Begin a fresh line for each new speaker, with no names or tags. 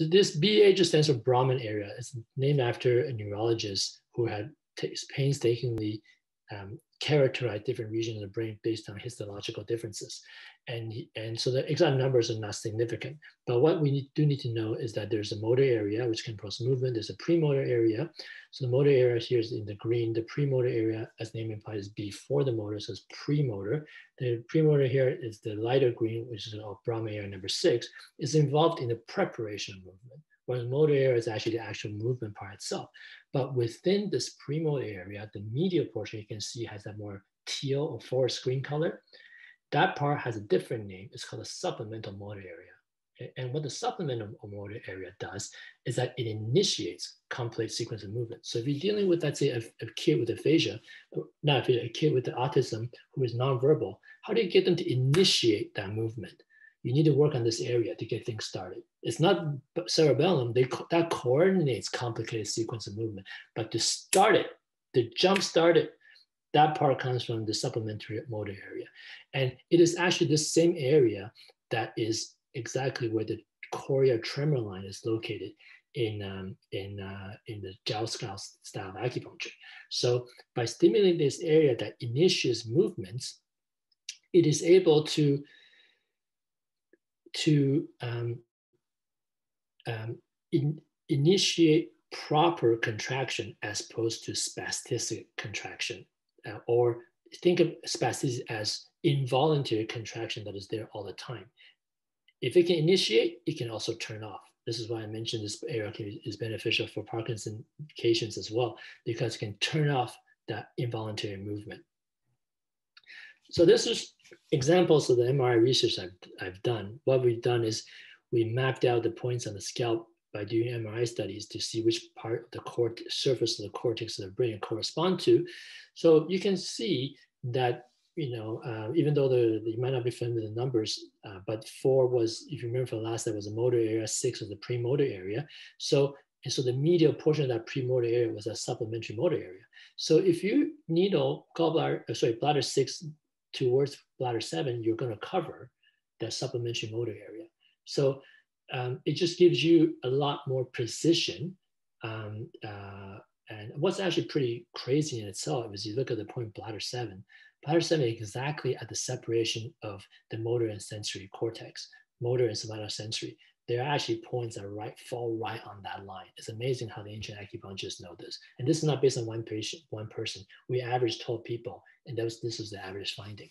So this BA just stands for Brodmann area. It's named after a neurologist who had painstakingly um, characterize different regions of the brain based on histological differences. And, and so the exact numbers are not significant. But what we need, do need to know is that there's a motor area which controls movement. There's a premotor area. So the motor area here is in the green. The premotor area, as name implies, is before the motor, so it's premotor. The premotor here is the lighter green, which is called Brodmann area number six, is involved in the preparation of movement whereas motor area is actually the actual movement part itself. But within this premotor area, the medial portion you can see has that more teal or forest green color. That part has a different name. It's called a supplemental motor area. And what the supplemental motor area does is that it initiates complex sequence of movement. So if you're dealing with, let's say, a, a kid with aphasia, not aphasia, a kid with autism who is nonverbal, how do you get them to initiate that movement? You need to work on this area to get things started. It's not cerebellum, they, that coordinates complicated sequence of movement, but to start it, to jump start it, that part comes from the supplementary motor area. And it is actually this same area that is exactly where the chorea tremor line is located in, um, in, uh, in the Gel-Scout style acupuncture. So by stimulating this area that initiates movements, it is able to to um, um, in, initiate proper contraction as opposed to spastic contraction, uh, or think of spasticity as involuntary contraction that is there all the time. If it can initiate, it can also turn off. This is why I mentioned this area is beneficial for Parkinson patients as well, because it can turn off that involuntary movement. So this is examples of the MRI research I've, I've done. What we've done is we mapped out the points on the scalp by doing MRI studies to see which part of the cort surface of the cortex of the brain correspond to. So you can see that, you know, uh, even though the, the, you might not be familiar with the numbers, uh, but four was, if you remember from last, that was the motor area, six was the premotor area. So, and so the medial portion of that premotor area was a supplementary motor area. So if you needle gallbladder, uh, sorry, bladder six towards bladder seven, you're going to cover that supplementary motor area. So um, it just gives you a lot more precision. Um, uh, and what's actually pretty crazy in itself is you look at the point bladder seven, bladder seven exactly at the separation of the motor and sensory cortex, motor and somatosensory. There are actually points that right fall right on that line. It's amazing how the ancient acupuncturists know this. And this is not based on one patient, one person. We averaged 12 people, and that was, this was the average finding.